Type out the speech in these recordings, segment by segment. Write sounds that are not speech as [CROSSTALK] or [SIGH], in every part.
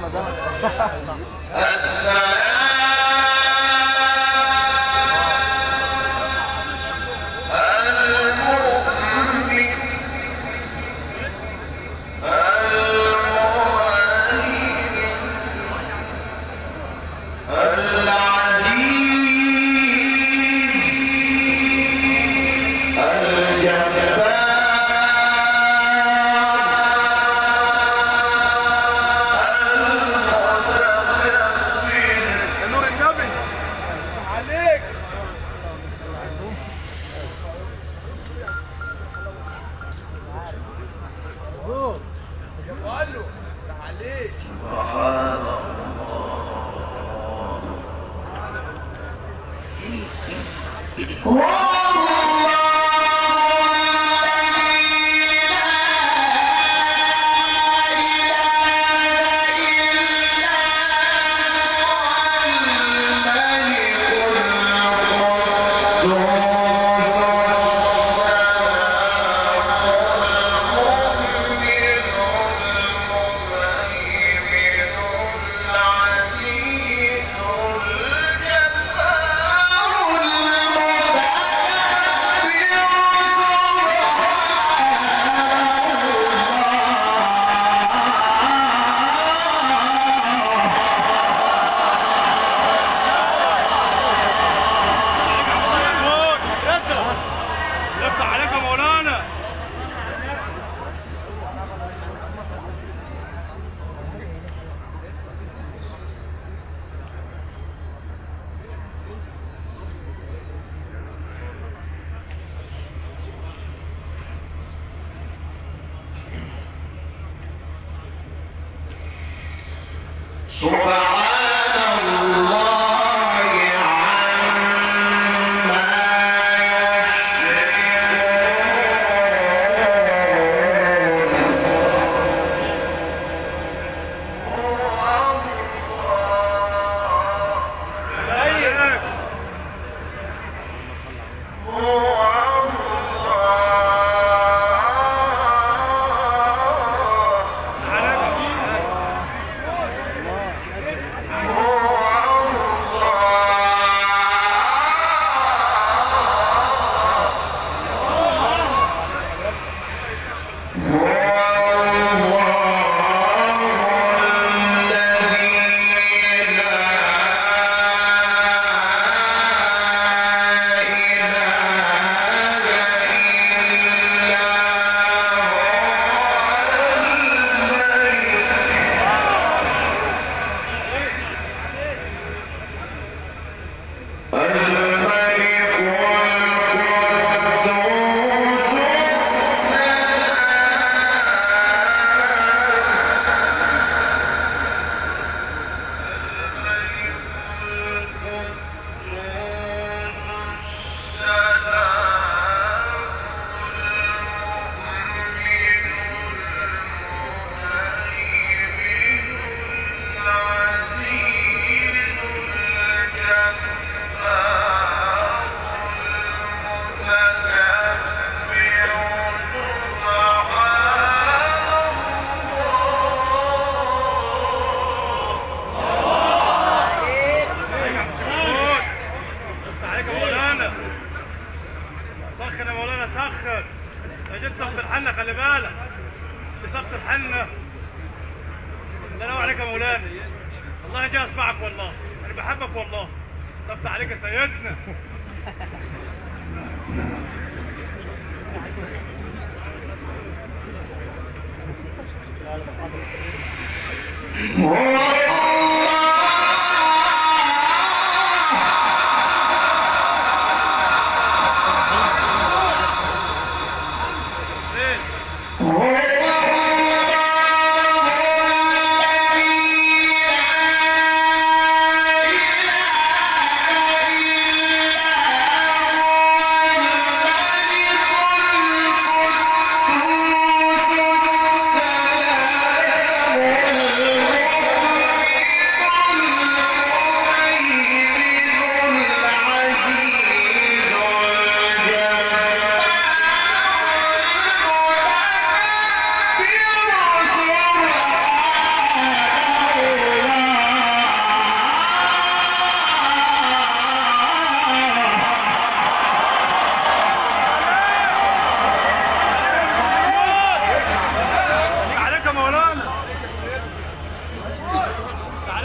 نور [LAUGHS] 说吧 الحنة خلي بالك. سخط الحنة. الله عليك يا مولانا والله جاي أسمعك والله. أنا بحبك والله. أفتح عليك يا سيدنا. هو [LAUGHS]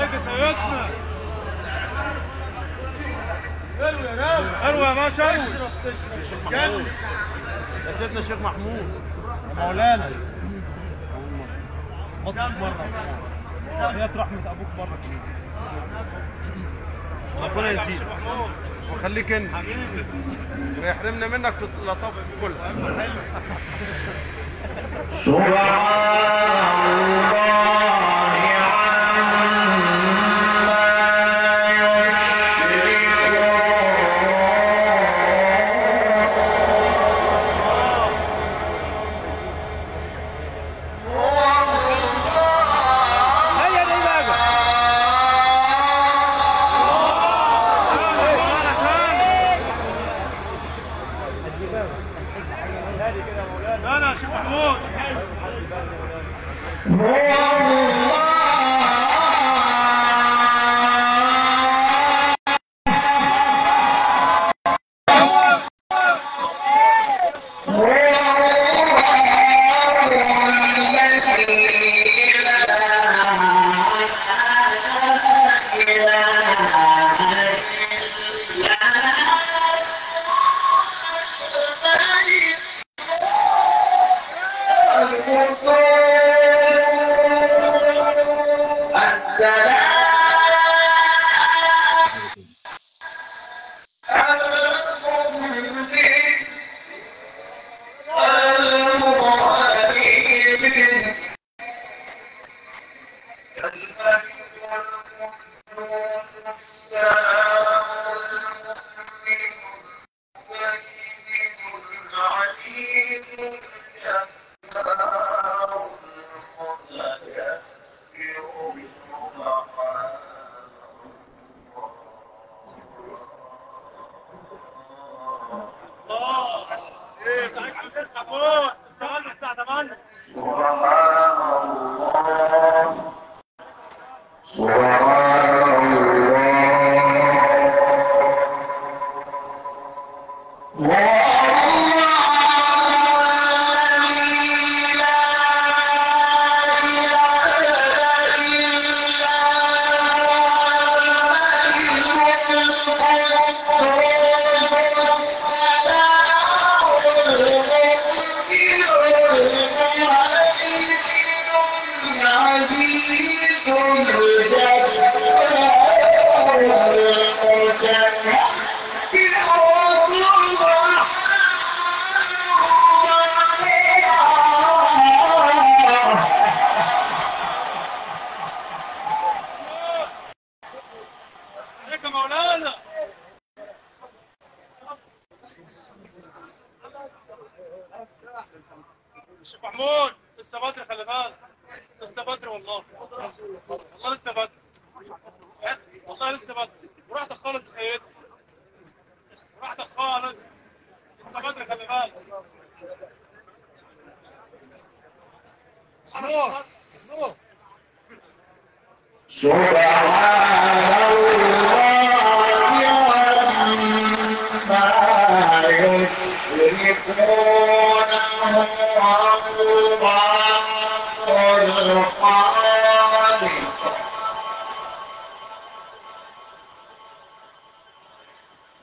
عليك يا سيدنا. حلو يا راوي حلو يا باشا. اشرف تشرف يا سيدنا الشيخ محمود. يا مولانا. مصر بره. يا رحمة أبوك بره ربنا يزيد. وخليك انت. حبيبي. ويحرمنا منك في الصف كله. سبحان الله. Thank. عليك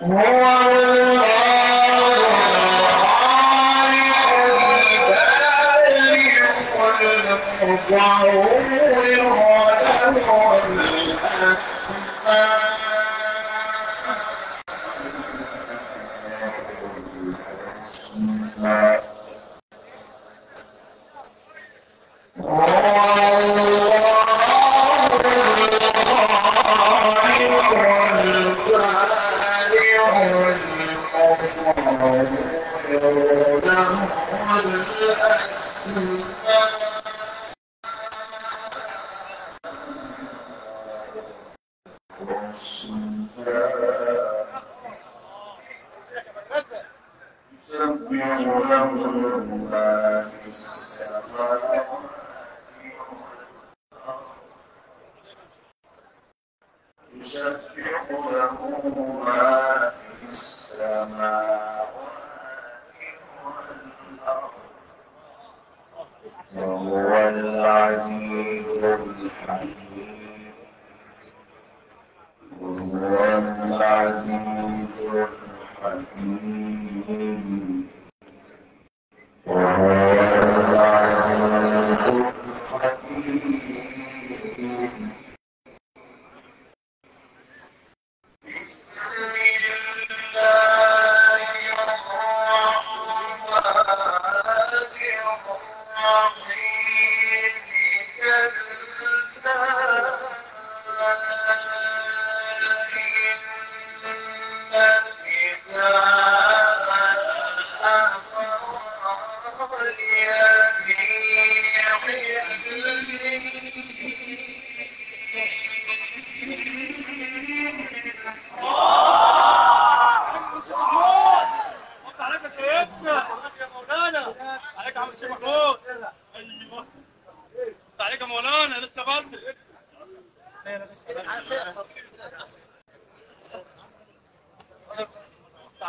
هو نور نور وهو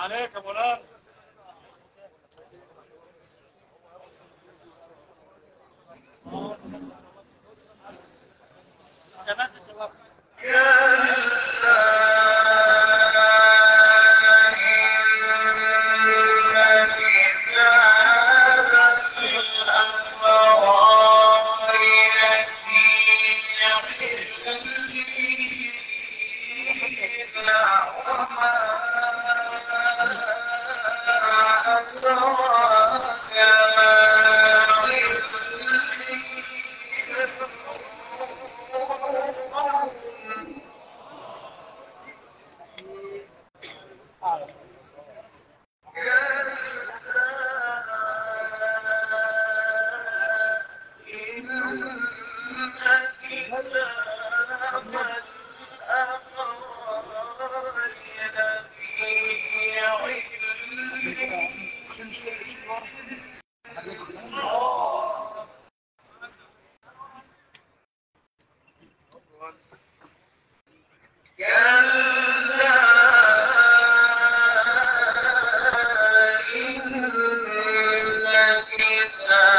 عليك منان مولانا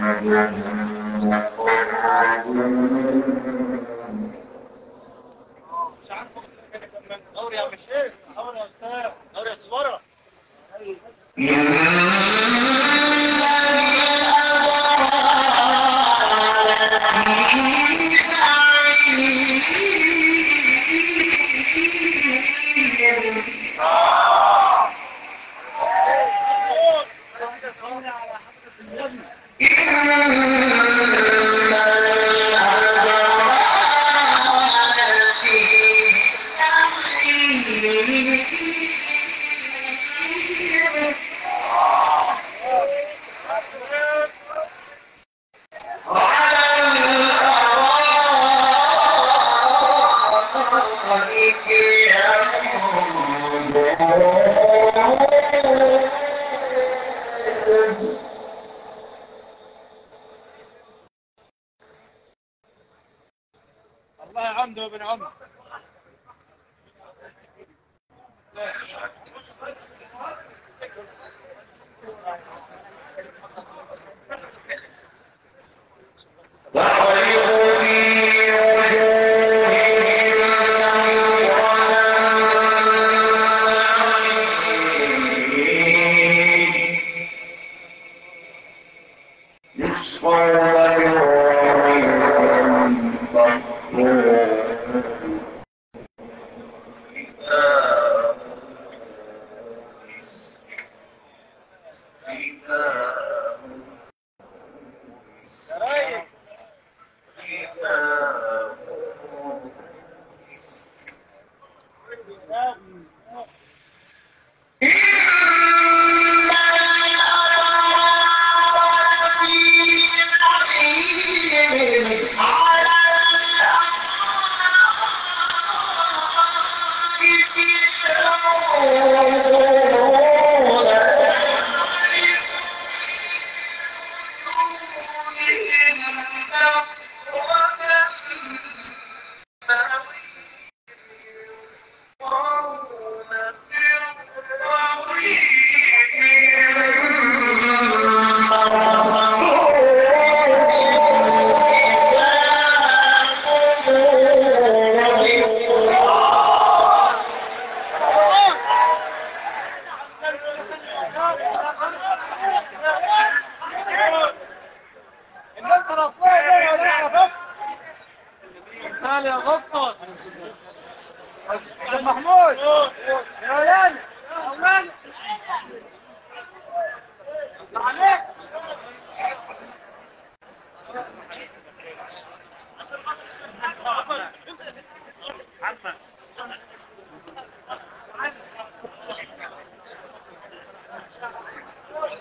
Ja, ja, ja. Obrigado.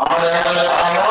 على الأرائك